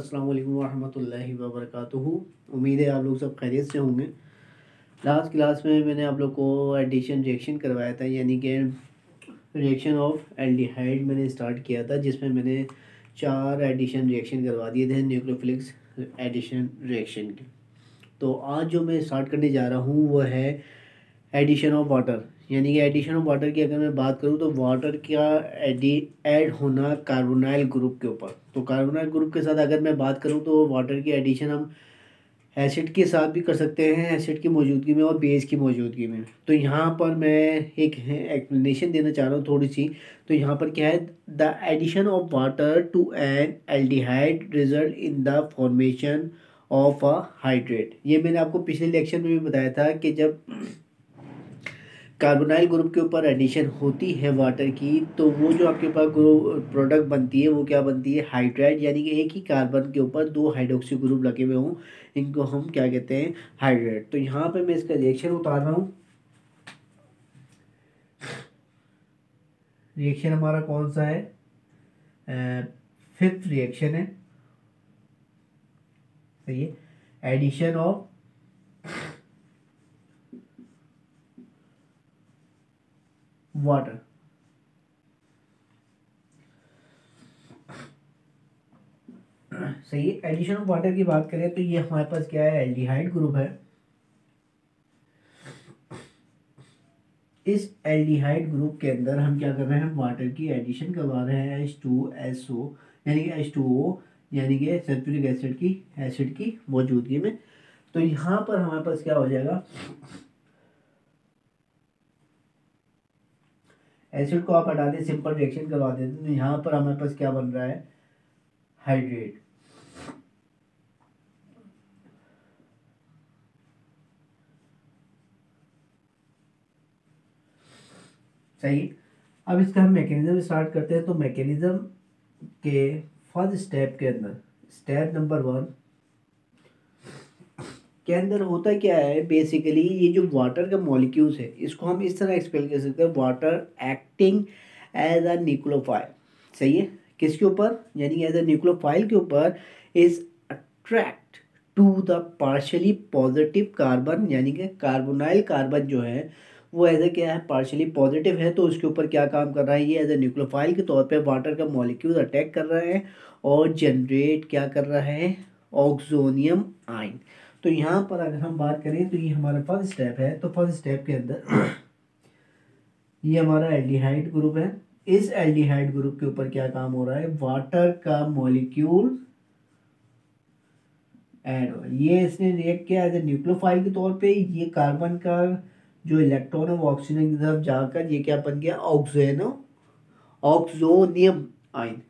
अस्सलाम वालेकुम रहमतुल्लाहि व बरकातुहू उम्मीद है आप लोग सब खैरियत से होंगे। लास्ट क्लास में मैंने आप लोग को एडिशन रिएक्शन करवाया था, यानी कि रिएक्शन ऑफ़ एल्डिहाइड मैंने स्टार्ट किया था, जिसमें मैंने चार एडिशन रिएक्शन करवा दिए थे न्यूक्लियोफिलिक्स एडिशन रिएक्शन के। तो आज जो मैं स्टार्ट करने जा रहा हूँ, वो है एडिशन ऑफ़ वाटर यानी कि एडिशन ऑफ़ वाटर की अगर मैं बात करूँ तो वाटर का एडी ऐड होना कार्बोनाइल ग्रुप के ऊपर। तो कार्बोनाइल ग्रुप के साथ अगर मैं बात करूँ तो वाटर की एडिशन हम एसिड के साथ भी कर सकते हैं एसिड की मौजूदगी में और बेस की मौजूदगी में। तो यहाँ पर मैं एक एक्सप्लेनेशन देना चाह रहा हूँ थोड़ी सी। तो यहाँ पर क्या है the addition of water to an aldehyde result in the formation of a hydrate ये मैंने आपको पिछले लेक्चर में भी बताया था कि जब कार्बोनाइल ग्रुप के ऊपर एडिशन होती है वाटर की तो वो जो आपके पास प्रोडक्ट बनती है, वो क्या बनती है? हाइड्राइड यानी कि एक ही कार्बन के ऊपर दो हाइड्रोक्सी ग्रुप लगे हुए हों, इनको हम क्या कहते हैं? हाइड्राइड तो यहाँ पे मैं इसका रिएक्शन उतार रहा हूँ। रिएक्शन हमारा कौन सा है? फिफ्थ रिएक्शन है। सही है? एडिशन ऑफ़ वाटर सही एडिशन ऑफ़ वाटर की बात करें तो ये हमारे पास क्या है? एल्डिहाइड ग्रुप है। इस एल्डिहाइड ग्रुप के अंदर हम क्या कर रहे हैं? वाटर की एडिशन करवा रहे हैं एच टू एस ओ यानी कि एच टू ओ यानी कि सल्फ्यूरिक एसिड की एसिड की मौजूदगी में। तो यहाँ पर हमारे पास क्या हो जाएगा? एसिड को आप हटा दें सिंपल रिएक्शन करवा देते तो यहाँ पर हमारे पास क्या बन रहा है? हाइड्रेट। सही? अब इसका हम मैकेनिज्म स्टार्ट करते हैं। तो मैकेनिज्म के फ़र्स्ट स्टेप के अंदर स्टेप नंबर वन के अंदर होता क्या है बेसिकली ये जो वाटर का मॉलिक्यूल्स है, इसको हम इस तरह एक्सप्लेन कर सकते हैं water acting as a nucleophile सही है? किसके ऊपर? यानी एज अ न्यूक्लोफाइल के ऊपर is attract to the partially positive carbon यानी कि कार्बोनाइल कार्बन जो है, वो एज ए क्या है पार्शली पॉजिटिव है तो उसके ऊपर क्या काम कर रहा है? ये एज ए न्यूक्लोफाइल के तौर पे वाटर का मॉलिक्यूल अटैक कर रहा है और जनरेट क्या कर रहा है? ऑक्सोनियम आइन तो यहाँ पर अगर हम बात करें तो ये हमारा फ़र्स्ट स्टेप है। तो फ़र्स्ट स्टेप के अंदर ये हमारा एल्डिहाइड ग्रुप है। इस एल्डिहाइड ग्रुप के ऊपर क्या काम हो रहा है? वाटर का मॉलिक्यूल ऐड हो ये इसने रिएक्ट किया एज ए न्यूक्लोफाइल के तौर पे। ये कार्बन का जो इलेक्ट्रॉन है, वो ऑक्सीजन की तरफ़ जाकर ये क्या बन गया? ऑक्सीजनो ऑक्सोनियम आइन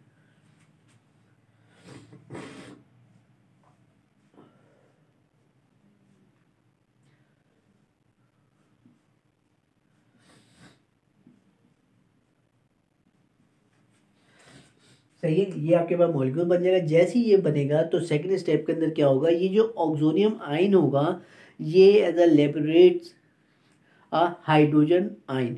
सही है, ये आपके पास मॉलिक्यूल बन जाएगा। जैसे ही ये बनेगा तो सेकंड स्टेप के अंदर क्या होगा? ये जो ऑक्सोनियम आइन होगा, ये as a liberates hydrogen hydrogen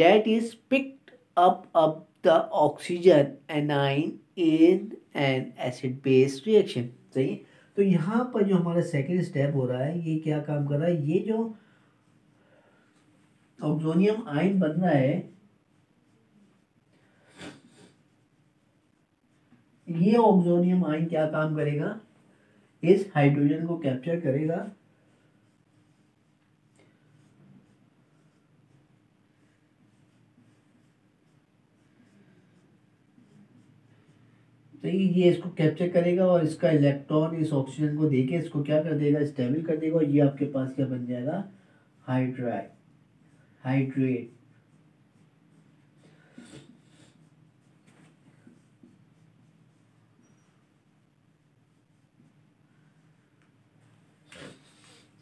ion. Is picked up up up the oxygen anion in an acid base reaction. सही तो यहाँ पर जो हमारा सेकेंड स्टेप हो रहा है, ये क्या काम कर रहा है? ये जो ऑक्सोनियम आयन बन रहा है ये ऑक्सोनियम आयन क्या काम करेगा? इस हाइड्रोजन को कैप्चर करेगा। तो ये इसको कैप्चर करेगा और इसका इलेक्ट्रॉन इस ऑक्सीजन को देके इसको क्या कर देगा? स्टेबल कर देगा और ये आपके पास क्या बन जाएगा? हाइड्राइड हाइड्रेट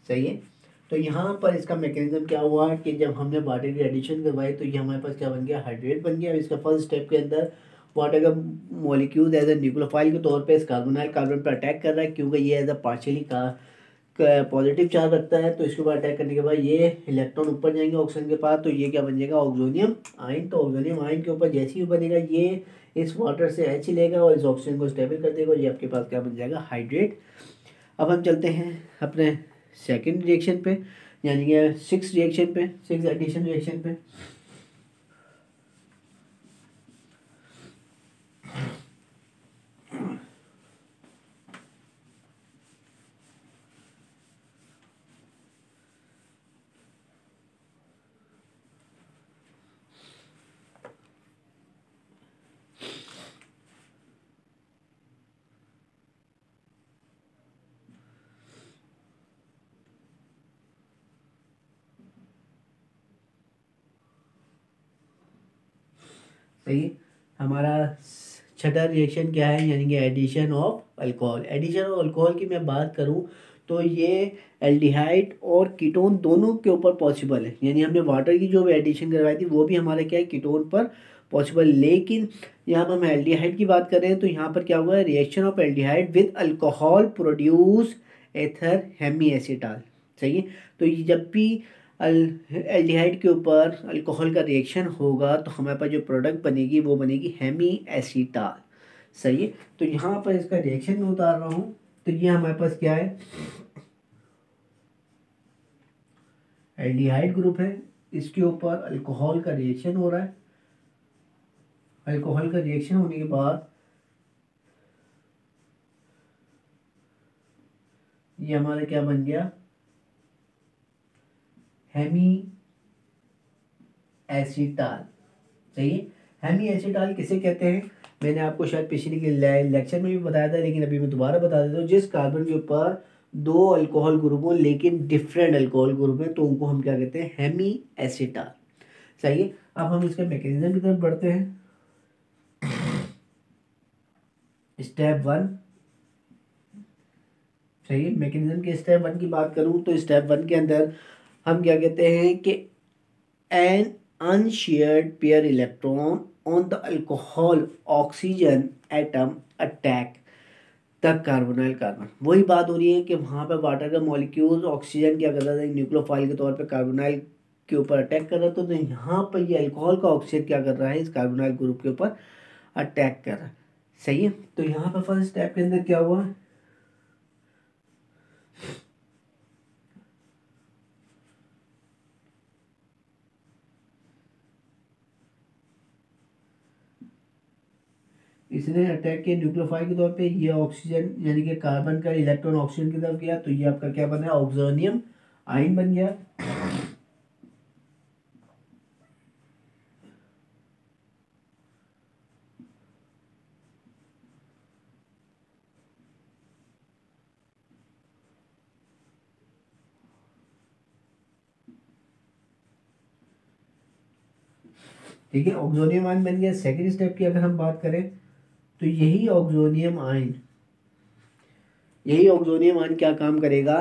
सही है? तो यहाँ पर इसका मैकेनिज्म क्या हुआ कि जब हमने वाटर की एडिशन करवाई तो ये हमारे पास क्या बन गया? हाइड्रेट बन गया। इसका फ़र्स्ट स्टेप के अंदर वाटर का मॉलिक्यूल एज ए न्यूक्लोफाइल के तौर पे इस कार्बोनाइल कार्बन पर अटैक कर रहा है। क्योंकि ये एज अ पार्शियली का पॉजिटिव चार्ज रखता है तो इसके ऊपर अटैक करने के बाद ये इलेक्ट्रॉन ऊपर जाएँगे ऑक्सीजन के पास तो ये क्या बन जाएगा? ऑक्जोनियम आइन तो ऑक्जोनियम आइन के ऊपर जैसे ही बनेगा, ये इस वाटर से एच लेगा और इस ऑक्सीजन को स्टेबल कर देगा ये आपके पास क्या बन जाएगा? हाइड्रेट अब हम चलते हैं अपने सेकेंड रिएक्शन पे यानी कि सिक्स रिएक्शन पे सिक्स एडिशन रिएक्शन पे। सही हमारा छठा रिएक्शन क्या है? यानी कि addition of alcohol addition of alcohol की मैं बात करूँ तो ये एल्डिहाइड और कीटोन दोनों के ऊपर पॉसिबल है. यानी हमने वाटर की जो भी एडिशन करवाई थी, वो भी हमारा क्या है? कीटोन पर पॉसिबल लेकिन यहाँ पर हम एल्डिहाइड की बात कर रहे हैं तो यहाँ पर क्या हुआ है? Reaction of aldehyde with alcohol produce ether hemiacetal सही है? तो ये जब भी एल्डिहाइड के ऊपर अल्कोहल का रिएक्शन होगा तो हमारे पास जो प्रोडक्ट बनेगी, वो बनेगी हेमी एसीटाल सही है? तो यहाँ पर इसका रिएक्शन में उतार रहा हूँ। तो ये हमारे पास क्या है? एल्डिहाइड ग्रुप है। इसके ऊपर अल्कोहल का रिएक्शन हो रहा है। अल्कोहल का रिएक्शन होने के बाद ये हमारा क्या बन गया? हेमी एसिटाल सही हेमी एसिटाल किसे कहते हैं? मैंने आपको शायद पिछले के लेक्चर में भी बताया था, लेकिन अभी मैं दोबारा बता देता हूँ, जिस कार्बन के ऊपर दो अल्कोहल ग्रुप हो, लेकिन डिफरेंट अल्कोहल ग्रुप है तो उनको हम क्या कहते हैं? हेमी एसिटाल सही है? अब हम इसके मैकेनिज्म की तरफ़ बढ़ते हैं। स्टेप वन सही मैकेनिज्म के स्टेप वन की बात करूँ तो स्टेप वन के अंदर हम क्या कहते हैं कि an unshared pair electron on the alcohol oxygen atom attack the carbonyl carbon वही बात हो रही है कि वहाँ पर वाटर का मॉलिक्यूल ऑक्सीजन क्या कर रहा था? न्यूक्लोफाइल के तौर पर कार्बोनाइल के ऊपर अटैक कर रहा था। तो यहाँ पर ये अल्कोहल का ऑक्सीजन क्या कर रहा है? इस कार्बोनाइल ग्रुप के ऊपर अटैक कर रहा है। सही है? तो यहाँ पर फ़र्स्ट स्टेप के अंदर क्या हुआ? इसने अटैक किया न्यूक्लियोफाइल के तौर पे, ये ऑक्सीजन यानी कि कार्बन का इलेक्ट्रॉन ऑक्सीजन की तरफ़ गया तो ये आपका क्या बना ऑक्सोनियम आइन बन गया। ठीक है ऑक्सोनियम आयन बन गया। सेकेंड स्टेप की अगर हम बात करें तो यही ऑक्जोनियम आयन यही ऑक्सोनियम आयन क्या काम करेगा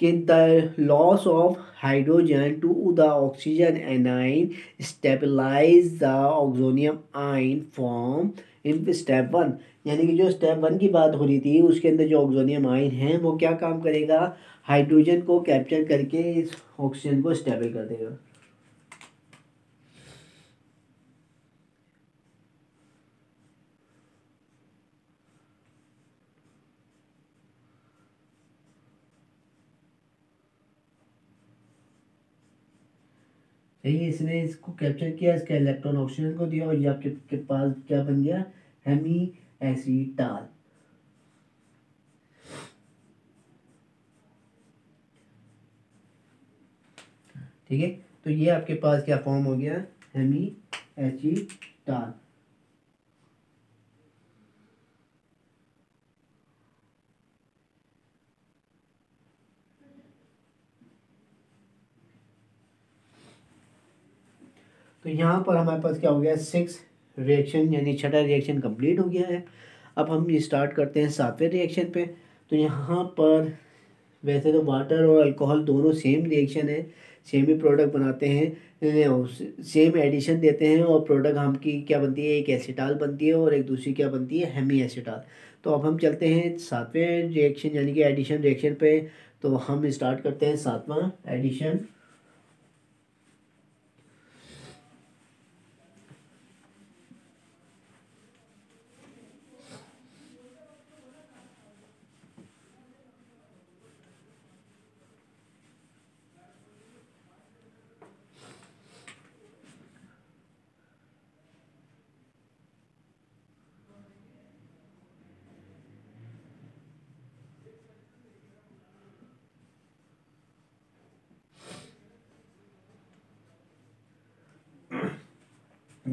कि the loss of hydrogen to the oxygen anion stabilize the oxonium ion form in step one यानी कि जो स्टेप वन की बात हो रही थी, उसके अंदर जो ऑक्जोनियम आयन है, वो क्या काम करेगा? हाइड्रोजन को कैप्चर करके इस ऑक्सीजन को स्टेबल कर देगा। सही इसने इसको कैप्चर किया, इसका इलेक्ट्रॉन ऑक्सीजन को दिया और ये आपके पास क्या बन गया? हेमी एसीटाल ठीक है? तो ये आपके पास क्या फॉर्म हो गया? हेमी एसीटाल तो यहाँ पर हमारे पास क्या हो गया? सिक्स रिएक्शन यानी छठा रिएक्शन कंप्लीट हो गया है। अब हम ये स्टार्ट करते हैं सातवें रिएक्शन पे। तो यहाँ पर वैसे तो वाटर और अल्कोहल दोनों सेम रिएक्शन है। सेम ही प्रोडक्ट बनाते हैं। सेम एडिशन देते हैं और प्रोडक्ट हम की क्या बनती है? एक एसिटाल बनती है और एक दूसरी क्या बनती है? हेमी एसिटाल तो अब हम चलते हैं सातवें रिएक्शन यानी कि एडिशन रिएक्शन पे। तो हम स्टार्ट करते हैं सातवां एडिशन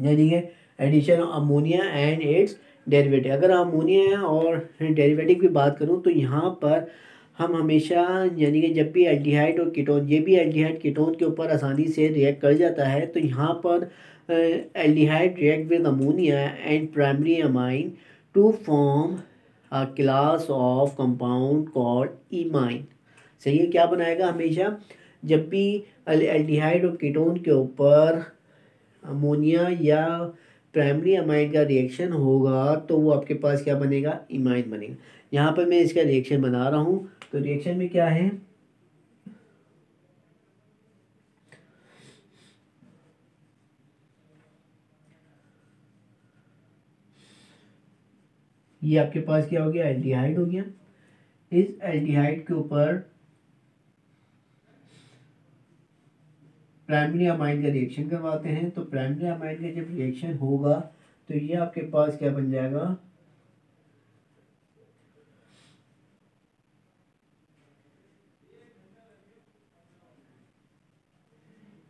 यानी कि addition ammonia and its derivative अगर अमोनिया और डेरिवेटिव की बात करूँ तो यहाँ पर हम हमेशा, यानी कि जब भी एल्डिहाइड और कीटोन ये भी एल्डिहाइड कीटोन के ऊपर आसानी से रिएक्ट कर जाता है तो यहाँ पर aldehyde react with ammonia and primary amine to form a class of compound called imine सही है? क्या बनाएगा हमेशा? जब भी एल्डिहाइड और कीटोन के ऊपर अमोनिया या प्राइमरी अमाइन का रिएक्शन होगा तो वो आपके पास क्या बनेगा? इमाइन बनेगा। यहाँ पर मैं इसका रिएक्शन बना रहा हूँ। तो रिएक्शन में क्या है? ये आपके पास क्या हो गया? एल्डिहाइड हो गया। इस एल्डिहाइड के ऊपर प्राइमरी अमाइन का रिएक्शन करवाते हैं। तो प्राइमरी अमाइन का जब रिएक्शन होगा तो ये आपके पास क्या बन जाएगा?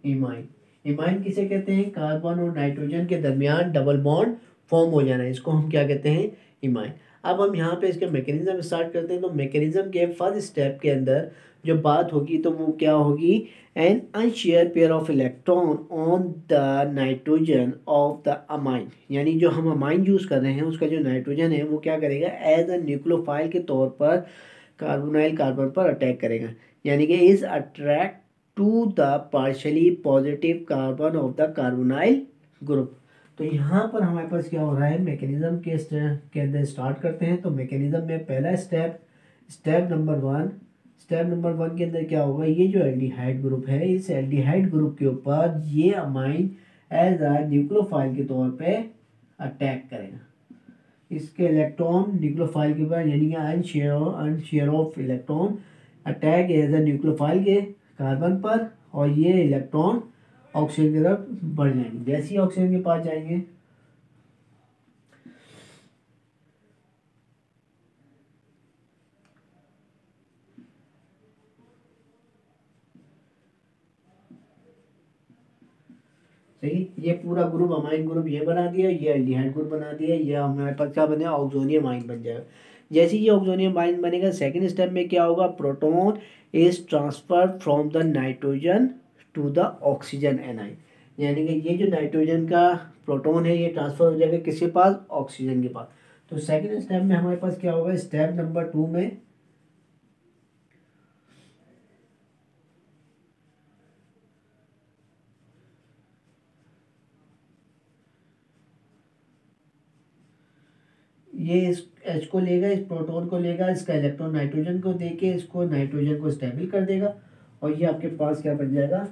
इमाइन। इमाइन किसे कहते हैं? कार्बन और नाइट्रोजन के दरमियान डबल बॉन्ड फॉर्म हो जाना है। इसको हम क्या कहते हैं? इमाइन। अब हम यहाँ पे इसके मैकेनिज्म स्टार्ट करते हैं तो मैकेनिज्म के फ़र्स्ट स्टेप के अंदर जो बात होगी तो वो क्या होगी? An unshare pair of electron on the nitrogen of the amine यानी जो हम अमाइन यूज़ कर रहे हैं, उसका जो नाइट्रोजन है, वो क्या करेगा? एज अ न्यूक्लोफाइल के तौर पर कार्बोनाइल कार्बन पर अटैक करेगा। यानी कि is attract to the partially positive carbon of the carbonyl group तो यहाँ पर हमारे पास क्या हो रहा है? मैकेनिज्म के के अंदर स्टार्ट करते हैं। तो मैकेनिज्म में पहला step step number one step number one के अंदर क्या होगा? ये जो एल्डिहाइड ग्रुप है, इस एल्डिहाइड ग्रुप के ऊपर ये अमाइन एज अ न्यूक्लोफाइल के तौर पे अटैक करेगा। इसके इलेक्ट्रॉन न्यूक्लोफाइल के ऊपर यानी कि unshare unshare of electron attack as a nucleophile के कार्बन पर, और ये इलेक्ट्रॉन ऑक्सीजन की तरफ़ बढ़ जाएँगे। जैसे ही ऑक्सीजन के पास जाएँगे, सही? ये पूरा ग्रुप अमाइन ग्रुप ये बना दिया, ये एल्डिहाइड ग्रुप बना दिया, ये हमारे पास क्या बनेगा ऑक्सोनियम आइन बन जाएगा। जैसे ये ऑक्सोनियम आइन बनेगा सेकंड स्टेप में क्या होगा? Proton is transfer from the nitrogen to the oxygen anion यानी कि ये जो नाइट्रोजन का प्रोटोन है, ये ट्रांसफ़र हो जाएगा किसके पास? ऑक्सीजन के पास. तो सेकंड स्टेप में हमारे पास क्या होगा? स्टेप नंबर टू में ये इस एच को लेगा, इस प्रोटोन को लेगा, इसका इलेक्ट्रॉन नाइट्रोजन को देके इसको नाइट्रोजन को स्टेबल कर देगा और ये आपके पास क्या बन जाएगा?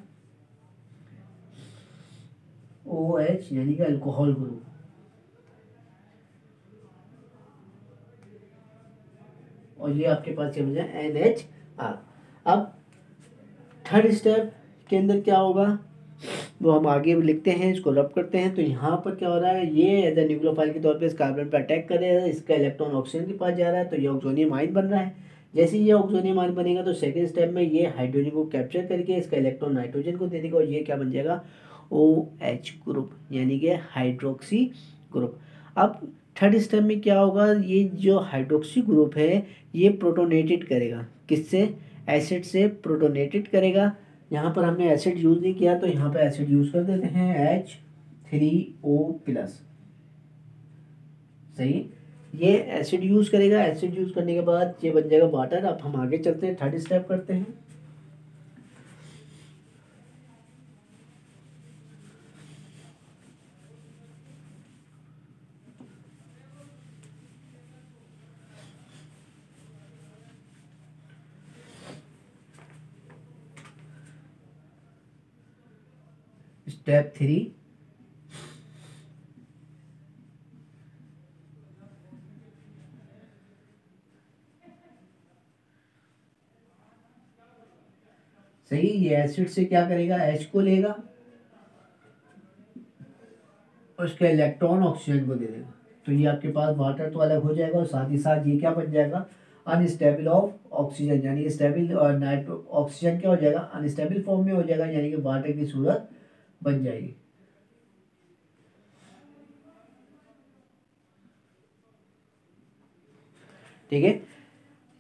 ओ एच यानी कि अल्कोहल ग्रुप और ये आपके पास क्या जाए एन एच आर अब थर्ड स्टेप के अंदर क्या होगा? वो हम आगे लिखते हैं, इसको रब करते हैं तो यहाँ पर क्या हो रहा है? ये एज ए न्यूक्लोफाइल के तौर पे इस कार्बन पर अटैक कर रहा है, इसका इलेक्ट्रॉन ऑक्सीजन के पास जा रहा है तो ये ऑक्सोनियम आइन बन रहा है। जैसे ये ऑक्सोनियम आइन बनेगा तो सेकेंड स्टेप में ये हाइड्रोजन को कैप्चर करके इसका इलेक्ट्रॉन नाइट्रोजन को दे देगा, और ये क्या बन जाएगा? ओ एच ग्रुप यानी कि हाइड्रोक्सी ग्रुप अब थर्ड स्टेप में क्या होगा? ये जो हाइड्रोक्सी ग्रुप है, ये प्रोटोनेटेड करेगा। किससे? एसिड से प्रोटोनेटेड करेगा। यहाँ पर हमने एसिड यूज़ नहीं किया तो यहाँ पर एसिड यूज़ कर देते हैं एच थ्री ओ प्लस सही? ये एसिड यूज़ करेगा। एसिड यूज़ करने के बाद ये बन जाएगा वाटर अब हम आगे चलते हैं। थर्ड स्टेप करते हैं। स्टेप थ्री सही, ये एसिड से क्या करेगा? एच को लेगा उसके इलेक्ट्रॉन ऑक्सीजन को दे देगा। तो ये आपके पास वाटर तो अलग हो जाएगा और साथ ही साथ ये क्या बन जाएगा? अनस्टेबल ऑफ़ ऑक्सीजन यानी स्टेबल नाइट्रो ऑक्सीजन क्या हो जाएगा? अनस्टेबल फॉर्म में हो जाएगा, यानी कि वाटर की सूरत बन जाएगी। ठीक है?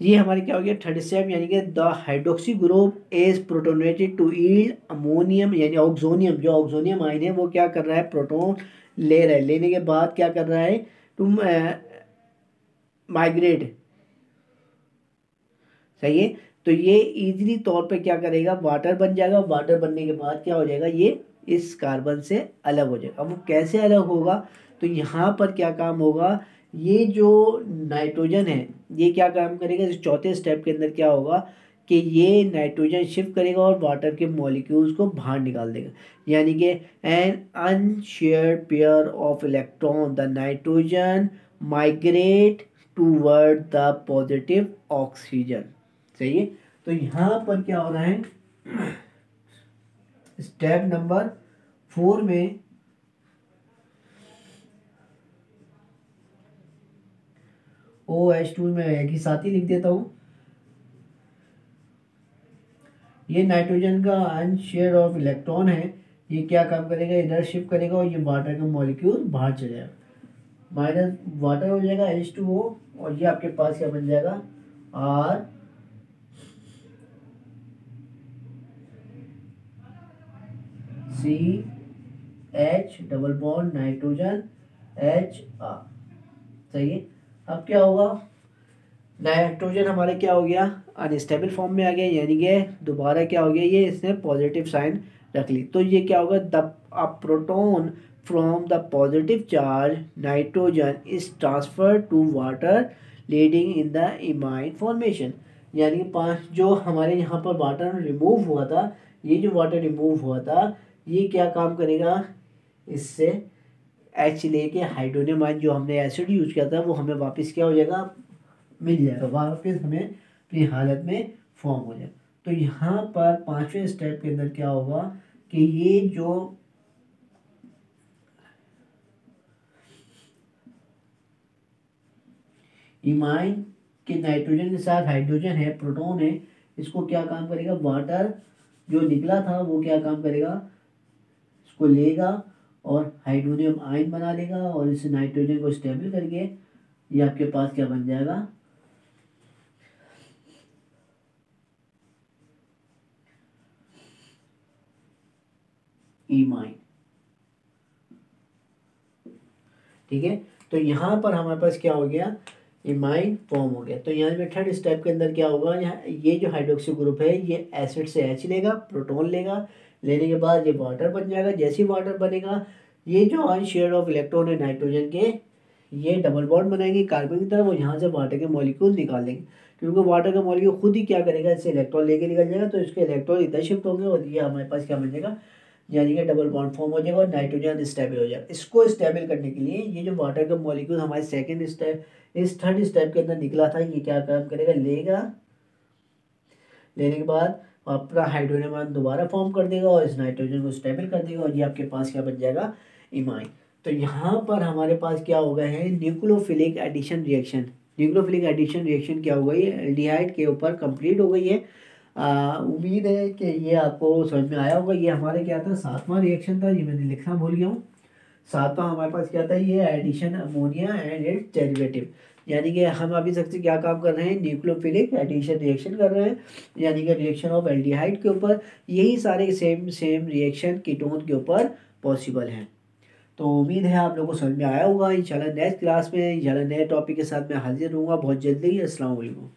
ये हमारे क्या हो गया? थर्ड स्टेप यानी कि the hydroxy group is protonated to yield ammonium यानी ऑक्जोनियम जो ऑक्जोनियम आइन है, वो क्या कर रहा है? प्रोटोन ले रहा है। लेने के बाद क्या कर रहा है? टू माइग्रेट सही है? तो ये इजीली तौर पे क्या करेगा? वाटर बन जाएगा। वाटर बनने के बाद क्या हो जाएगा? ये इस कार्बन से अलग हो जाएगा। अब वो कैसे अलग होगा? तो यहाँ पर क्या काम होगा? ये जो नाइट्रोजन है, ये क्या काम करेगा? इस चौथे स्टेप के अंदर क्या होगा कि ये नाइट्रोजन शिफ्ट करेगा और वाटर के मॉलिक्यूल्स को बाहर निकाल देगा। यानी कि an unshare pair of electron the nitrogen migrate toward the positive oxygen सही है? तो यहाँ पर क्या हो रहा है? स्टेप नंबर फोर में ओ एच टू में एक ही साथ ही लिख देता हूँ। ये नाइट्रोजन का अनशेयर ऑफ़ इलेक्ट्रॉन है। ये क्या काम करेगा? इधर शिफ्ट करेगा और ये वाटर का मॉलिक्यूल बाहर चले जाएगा। माइनस वाटर हो जाएगा एच टू ओ और ये आपके पास क्या बन जाएगा? R C H double bond nitrogen H R सही है? अब क्या होगा? नाइट्रोजन हमारे क्या हो गया? अनस्टेबल फॉर्म में आ गया, यानी कि दोबारा क्या हो गया? ये इसने पॉजिटिव साइन रख ली। तो ये क्या होगा? The a proton from the positive charge nitrogen is transfer to water leading in the imine formation यानी पाँच जो हमारे यहाँ पर वाटर रिमूव हुआ था, ये जो वाटर रिमूव हुआ था ये क्या काम करेगा? इससे एच लेके हाइड्रोजन आयन जो हमने एसिड यूज़ किया था, वो हमें वापस क्या हो जाएगा? मिल जाएगा। वापस हमें अपनी हालत में फॉर्म हो जाएगा। तो यहाँ पर पाँचवें स्टेप के अंदर क्या होगा कि ये जो इमाइन के नाइट्रोजन के साथ हाइड्रोजन है प्रोटॉन है, इसको क्या काम करेगा? वाटर जो निकला था, वो क्या काम करेगा? इसको लेगा और हाइड्रोनियम आयन बना लेगा और इस नाइट्रोजन को स्टेबल करके ये आपके पास क्या बन जाएगा? ईमाइन ठीक है? तो यहाँ पर हमारे पास क्या हो गया? इमाइन फॉर्म हो गया। तो यहाँ पे थर्ड स्टेप के अंदर क्या होगा? यहाँ ये जो हाइड्रोक्सी ग्रुप है, ये एसिड से एच लेगा प्रोटोन लेगा लेने के बाद ये वाटर बन जाएगा। जैसे ही वाटर बनेगा, ये जो अन शेयर ऑफ़ इलेक्ट्रॉन है नाइट्रोजन के, ये डबल बॉन्ड बनाएँगे कार्बन की तरफ़ और यहाँ से वाटर के मॉलिक्यूल निकाल देंगे। क्योंकि वाटर का मॉलिक्यूल खुद ही क्या करेगा, इससे इलेक्ट्रॉन लेके निकल जाएगा तो इसके इलेक्ट्रॉन इधर शिफ्ट होंगे और ये हमारे पास क्या बन जाएगा? यानी कि डबल बॉन्ड फॉर्म हो जाएगा और नाइट्रोजन स्टेबल हो जाएगा। इसको स्टेबल करने के लिए ये जो वाटर का मॉलिक्यूल हमारे सेकेंड स्टेप इस थर्ड स्टेप के अंदर निकला था, ये क्या काम करेगा? लेगा। लेने के बाद अपना हाइड्रोजन आयन दोबारा फॉर्म कर देगा और इस नाइट्रोजन को स्टेबल कर देगा और ये आपके पास क्या बन जाएगा? इमाइन तो यहाँ पर हमारे पास क्या हो गया है? Nucleophilic addition reaction nucleophilic addition reaction क्या हो गई है? एल्डिहाइड के ऊपर कंप्लीट हो गई है। उम्मीद है कि ये आपको समझ में आया होगा। ये हमारे क्या था? सातवां रिएक्शन था, ये मैंने लिखना भूल गया हूँ। सातवां हमारे पास क्या था? ये addition ammonia and its derivative यानी कि हम अभी तक से क्या काम कर रहे हैं? न्यूक्लियोफिलिक एडिशन रिएक्शन कर रहे हैं। यानी कि रिएक्शन ऑफ़ एल्डिहाइड के ऊपर, यही सारे सेम सेम रिएक्शन कीटोन के ऊपर पॉसिबल हैं। तो उम्मीद है आप लोगों को समझ में आया होगा। इंशाल्लाह नेक्स्ट क्लास में, इंशाल्लाह नए टॉपिक के साथ मैं हाजिर रहूँगा। बहुत जल्दी वालेकुम